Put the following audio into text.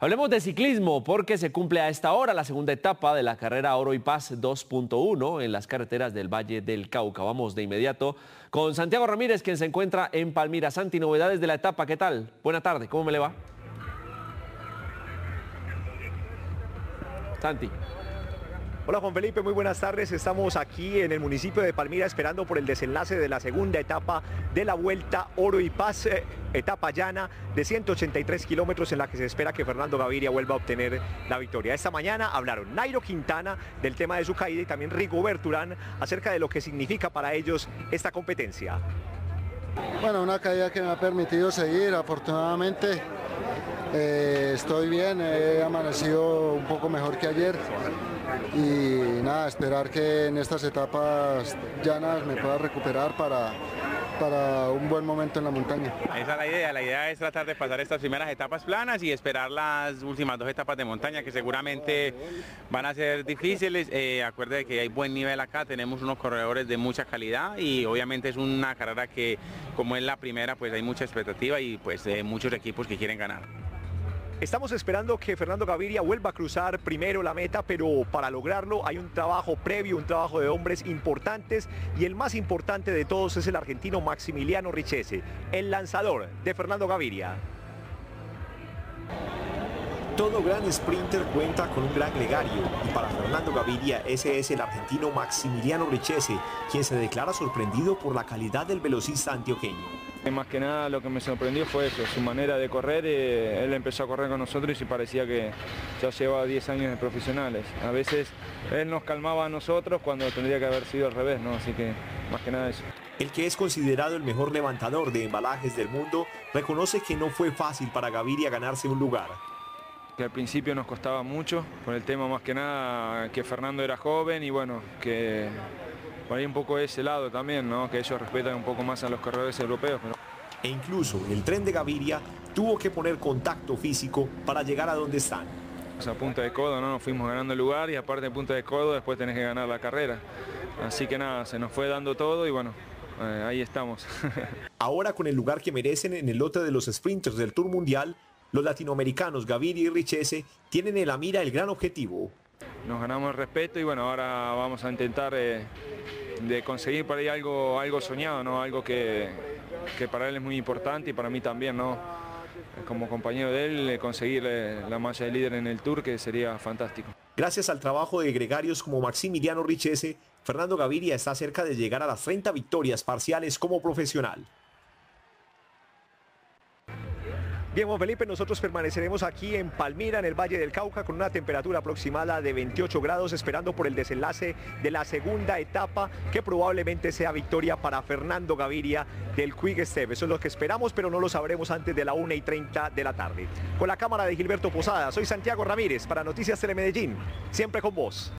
Hablemos de ciclismo porque se cumple a esta hora la segunda etapa de la carrera Oro y Paz 2.1 en las carreteras del Valle del Cauca. Vamos de inmediato con Santiago Ramírez, quien se encuentra en Palmira. Santi, novedades de la etapa, ¿qué tal? Buena tarde, ¿cómo me le va? Santi. Hola Juan Felipe, muy buenas tardes. Estamos aquí en el municipio de Palmira esperando por el desenlace de la segunda etapa de la Vuelta Oro y Paz, eh, etapa llana de 183 kilómetros en la que se espera que Fernando Gaviria vuelva a obtener la victoria. Esta mañana hablaron Nairo Quintana del tema de su caída y también Rigo Berturán acerca de lo que significa para ellos esta competencia. Bueno, una caída que me ha permitido seguir, afortunadamente eh, estoy bien, he amanecido un poco mejor que ayer y nada, esperar que en estas etapas llanas me pueda recuperar para, para un buen momento en la montaña. Esa es la idea, la idea es tratar de pasar estas primeras etapas planas y esperar las últimas dos etapas de montaña que seguramente van a ser difíciles. Eh, acuerde que hay buen nivel acá, tenemos unos corredores de mucha calidad y obviamente es una carrera que como es la primera pues hay mucha expectativa y pues eh, muchos equipos que quieren ganar. Estamos esperando que Fernando Gaviria vuelva a cruzar primero la meta, pero para lograrlo hay un trabajo previo, un trabajo de hombres importantes y el más importante de todos es el argentino Maximiliano Richese, el lanzador de Fernando Gaviria. Todo gran sprinter cuenta con un gran legario y para Fernando Gaviria ese es el argentino Maximiliano Richese, quien se declara sorprendido por la calidad del velocista antioqueño. Más que nada lo que me sorprendió fue eso, su manera de correr, eh, él empezó a correr con nosotros y parecía que ya llevaba 10 años de profesionales. A veces él nos calmaba a nosotros cuando tendría que haber sido al revés, ¿no? así que más que nada eso. El que es considerado el mejor levantador de embalajes del mundo reconoce que no fue fácil para Gaviria ganarse un lugar que al principio nos costaba mucho, por el tema más que nada que Fernando era joven y bueno, que por ahí un poco ese lado también, ¿no? que ellos respetan un poco más a los corredores europeos. E incluso el tren de Gaviria tuvo que poner contacto físico para llegar a donde están. O sea, punta de codo, ¿no? Nos fuimos ganando el lugar y aparte de punta de codo después tenés que ganar la carrera. Así que nada, se nos fue dando todo y bueno, eh, ahí estamos. Ahora con el lugar que merecen en el lote de los sprinters del Tour Mundial, los latinoamericanos Gaviria y Richese tienen en la mira el gran objetivo. Nos ganamos el respeto y bueno, ahora vamos a intentar eh, de conseguir para ahí algo, algo soñado, ¿no? algo que, que para él es muy importante y para mí también. ¿no? Como compañero de él, eh, conseguir eh, la malla de líder en el Tour, que sería fantástico. Gracias al trabajo de gregarios como Maximiliano Richese, Fernando Gaviria está cerca de llegar a las 30 victorias parciales como profesional. Bien, Juan Felipe, nosotros permaneceremos aquí en Palmira, en el Valle del Cauca, con una temperatura aproximada de 28 grados, esperando por el desenlace de la segunda etapa, que probablemente sea victoria para Fernando Gaviria del Quick Step. Eso es lo que esperamos, pero no lo sabremos antes de la 1 y 30 de la tarde. Con la cámara de Gilberto Posada, soy Santiago Ramírez para Noticias Telemedellín, siempre con vos.